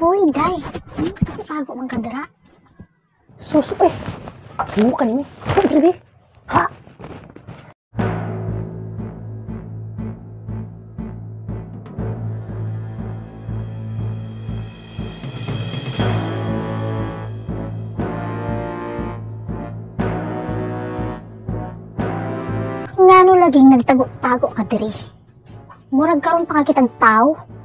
day. Tago man kadra. Sus, eh. Subukan ini. Kok gede? Ha? Ngano laging nagtago-tago ka diri? Murag karon pa ka kitag tao.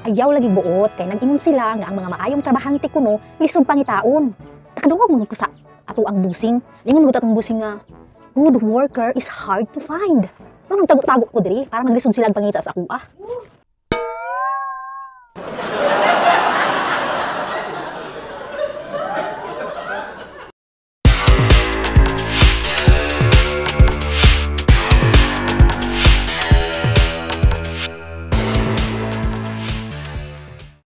Ayaw lagi buot kay nag-ingon sila nga ang mga maayong trabahante kuno lisod pangitaon. Nakadungog mo ko sa ato ang busing. Lingon mo atong busing nga good worker is hard to find. Ano nagtago-tago ko diri para maglisod sila ang pangita sa ako ah.